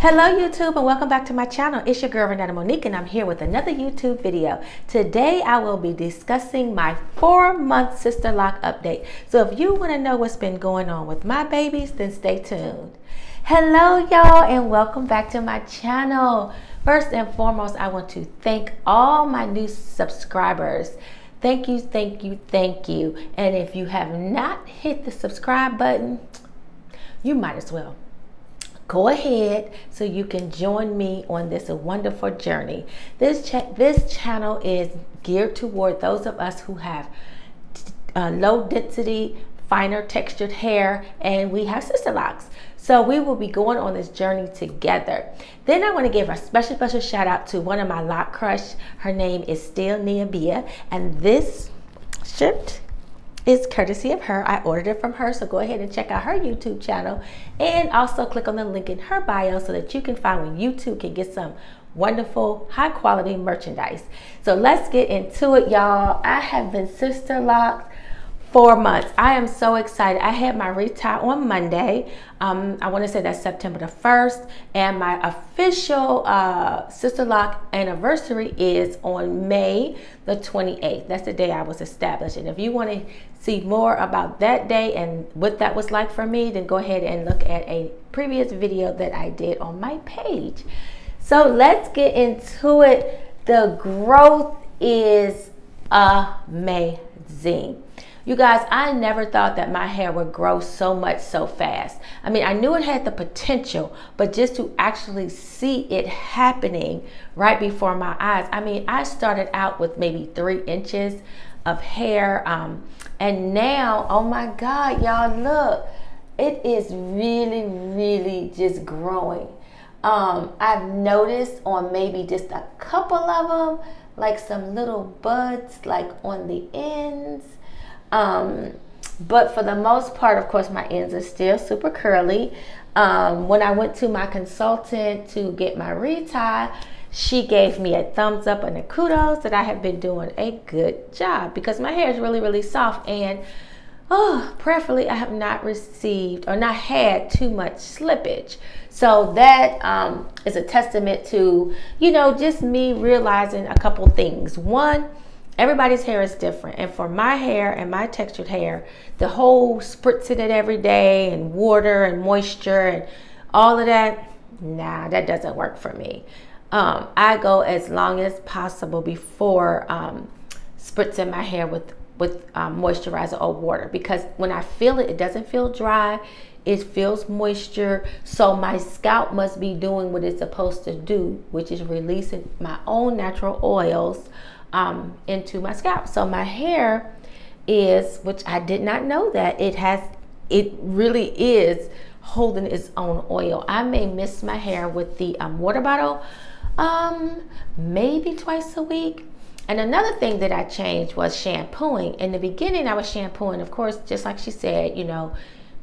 Hello YouTube and welcome back to my channel. It's your girl Renata Monique and I'm here with another YouTube video. Today I will be discussing my four month sister lock update. So if you want to know what's been going on with my babies, then stay tuned. Hello y'all and welcome back to my channel. First and foremost, I want to thank all my new subscribers. Thank you, thank you, thank you. And if you have not hit the subscribe button, you might as well go ahead so you can join me on this wonderful journey. This cha this channel is geared toward those of us who have uh, low density, finer textured hair, and we have sister locks. So we will be going on this journey together. Then I want to give a special, special shout out to one of my lock crush. Her name is Still Nia Bia, and this shirt is courtesy of her. I ordered it from her, so go ahead and check out her YouTube channel and also click on the link in her bio so that you can find when you too can get some wonderful, high quality merchandise. So let's get into it, y'all. I have been Sisterlocked four months. I am so excited. I had my retie on Monday. Um, I want to say that's September the 1st. And my official uh, Sisterlock anniversary is on May the 28th. That's the day I was established. And if you want to see more about that day and what that was like for me, then go ahead and look at a previous video that I did on my page. So let's get into it. The growth is amazing. You guys, I never thought that my hair would grow so much so fast. I mean, I knew it had the potential, but just to actually see it happening right before my eyes. I mean, I started out with maybe three inches of hair. Um, and now, oh my God, y'all look, it is really, really just growing. Um, I've noticed on maybe just a couple of them, like some little buds like on the ends um, but for the most part, of course, my ends are still super curly. Um, when I went to my consultant to get my retie, she gave me a thumbs up and a kudos that I have been doing a good job because my hair is really, really soft and oh, preferably I have not received or not had too much slippage. So that um, is a testament to, you know, just me realizing a couple things. One, everybody's hair is different. And for my hair and my textured hair, the whole spritzing it every day and water and moisture and all of that, nah, that doesn't work for me. Um, I go as long as possible before um, spritzing my hair with with um, moisturizer or water because when I feel it, it doesn't feel dry. It feels moisture. So my scalp must be doing what it's supposed to do, which is releasing my own natural oils um, into my scalp. So my hair is, which I did not know that it has, it really is holding its own oil. I may miss my hair with the um, water bottle um, maybe twice a week. And another thing that I changed was shampooing. In the beginning, I was shampooing, of course, just like she said, you know,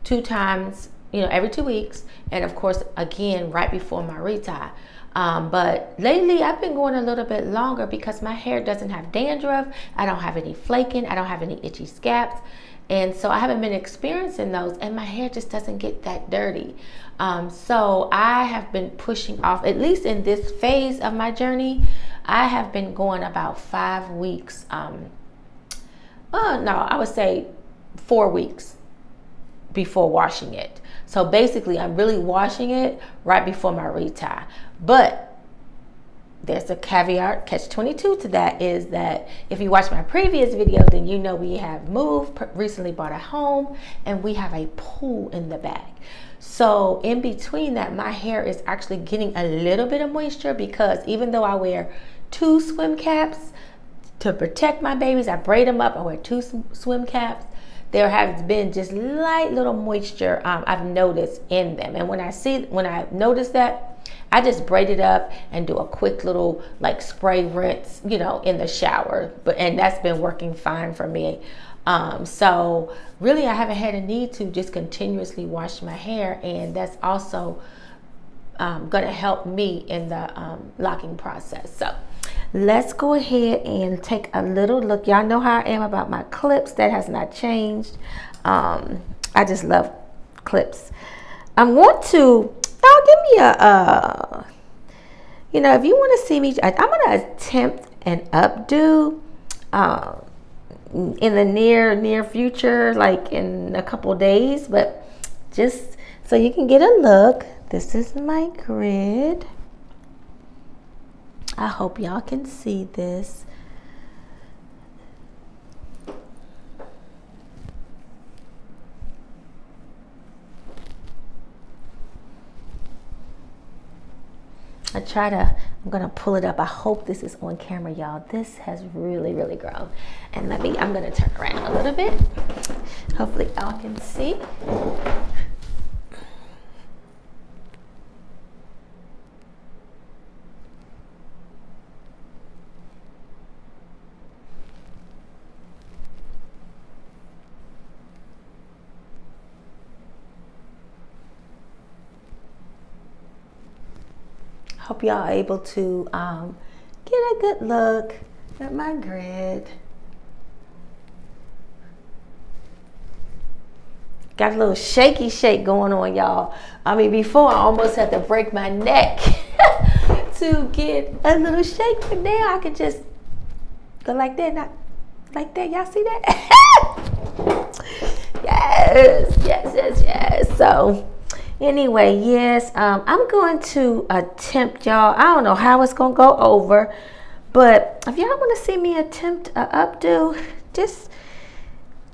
two times, you know, every two weeks. And of course, again, right before my retie. Um, but lately, I've been going a little bit longer because my hair doesn't have dandruff. I don't have any flaking. I don't have any itchy scalps. And so I haven't been experiencing those, and my hair just doesn't get that dirty. Um, so I have been pushing off, at least in this phase of my journey, I have been going about five weeks. Um, uh, no, I would say four weeks before washing it. So basically, I'm really washing it right before my retie. But there's a caveat, catch 22 to that is that if you watch my previous video, then you know we have moved, recently bought a home, and we have a pool in the back. So in between that, my hair is actually getting a little bit of moisture because even though I wear two swim caps to protect my babies, I braid them up, I wear two swim caps, there has been just light little moisture um, I've noticed in them. And when I see, when I notice that, I just braid it up and do a quick little like spray rinse, you know, in the shower. But and that's been working fine for me. Um, so really, I haven't had a need to just continuously wash my hair, and that's also um, going to help me in the um, locking process. So let's go ahead and take a little look. Y'all know how I am about my clips. That has not changed. Um, I just love clips. I want to give me a, uh, you know, if you want to see me, I, am going to attempt an updo uh, in the near, near future, like in a couple days, but just so you can get a look. This is my grid. I hope y'all can see this. I try to, I'm gonna pull it up. I hope this is on camera, y'all. This has really, really grown. And let me, I'm gonna turn around a little bit. Hopefully y'all can see. Hope y'all are able to um, get a good look at my grid. Got a little shaky shake going on, y'all. I mean, before I almost had to break my neck to get a little shake, but now I can just go like that, not like that. Y'all see that? yes, yes, yes, yes. So, Anyway, yes, um, I'm going to attempt, y'all. I don't know how it's going to go over, but if y'all want to see me attempt a updo, just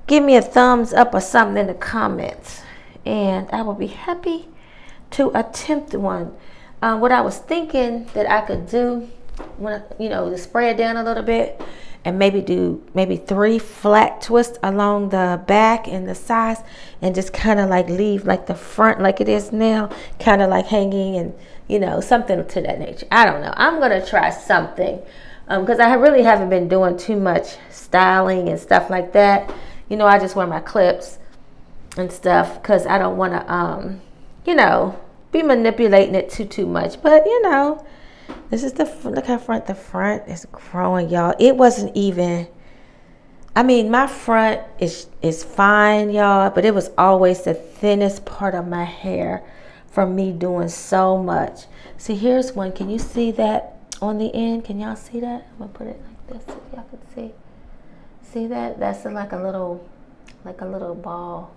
give me a thumbs up or something in the comments, and I will be happy to attempt one. Um, what I was thinking that I could do, when I, you know, to spray it down a little bit, and maybe do maybe three flat twists along the back and the sides and just kind of like leave like the front like it is now kind of like hanging and you know something to that nature. I don't know. I'm gonna try something because um, i really haven't been doing too much styling and stuff like that. You know i just wear my clips and stuff because i don't want to um you know be manipulating it too too much. But you know this is the look how front the front is growing, y'all. It wasn't even. I mean, my front is is fine, y'all, but it was always the thinnest part of my hair from me doing so much. See, here's one. Can you see that on the end? Can y'all see that? I'm gonna put it like this if y'all can see. See that? That's like a little, like a little ball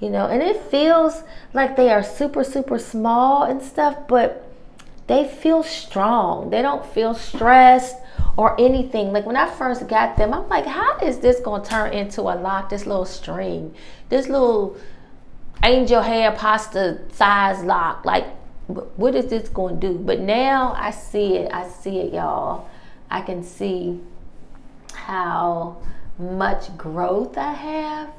you know and it feels like they are super super small and stuff but they feel strong. They don't feel stressed or anything. Like when I first got them, I'm like, how is this going to turn into a lock, this little string, this little angel hair pasta size lock? Like, what is this going to do? But now I see it. I see it, y'all. I can see how much growth I have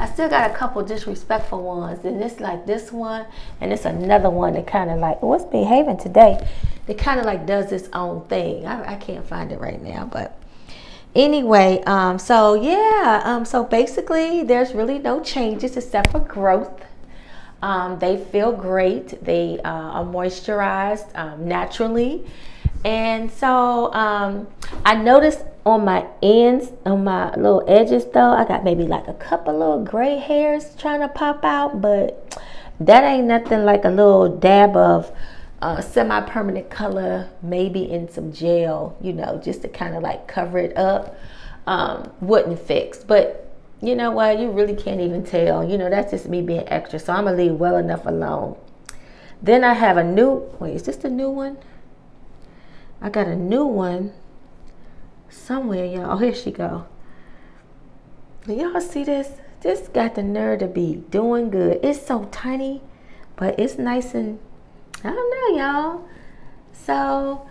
I still got a couple disrespectful ones, and it's like this one, and it's another one that kind of like what's behaving today. It kind of like does its own thing. I, I, can't find it right now, but anyway, um, so yeah, um, so basically, there's really no changes except for growth. Um, they feel great. They uh, are moisturized um, naturally. And so um, I noticed on my ends, on my little edges though, I got maybe like a couple little gray hairs trying to pop out, but that ain't nothing like a little dab of uh, semi-permanent color, maybe in some gel, you know, just to kind of like cover it up. Um, wouldn't fix, but you know what? You really can't even tell. You know, that's just me being extra. So I'm gonna leave well enough alone. Then I have a new. Wait, is this the new one? I got a new one somewhere, y'all. Oh, here she go. Y'all see this? This got the nerve to be doing good. It's so tiny, but it's nice and I don't know, y'all. So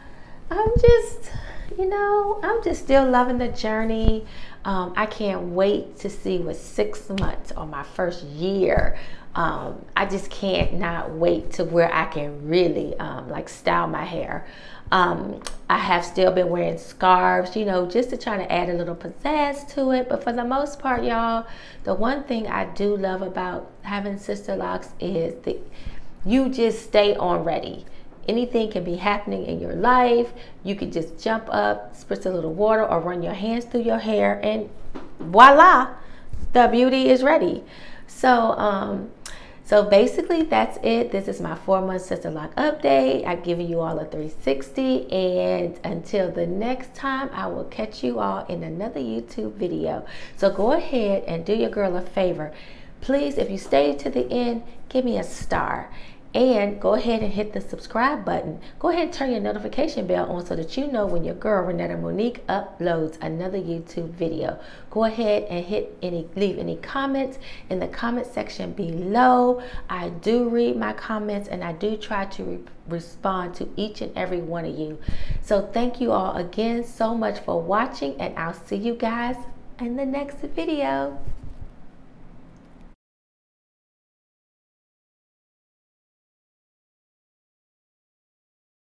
I'm just, you know, I'm just still loving the journey. Um, I can't wait to see what six months or my first year. Um, I just can't not wait to where I can really um, like style my hair. Um, I have still been wearing scarves, you know, just to try to add a little pizzazz to it. But for the most part, y'all, the one thing I do love about having sister locks is that you just stay on ready. Anything can be happening in your life. You can just jump up, spritz a little water, or run your hands through your hair, and voila, the beauty is ready. So, um, So basically, that's it. This is my four month sister lock update. I've given you all a 360. And until the next time, I will catch you all in another YouTube video. So go ahead and do your girl a favor. Please, if you stay to the end, give me a star and go ahead and hit the subscribe button. Go ahead and turn your notification bell on so that you know when your girl Renetta Monique uploads another YouTube video. Go ahead and hit any leave any comments in the comment section below. I do read my comments and I do try to re respond to each and every one of you. So thank you all again so much for watching and I'll see you guys in the next video.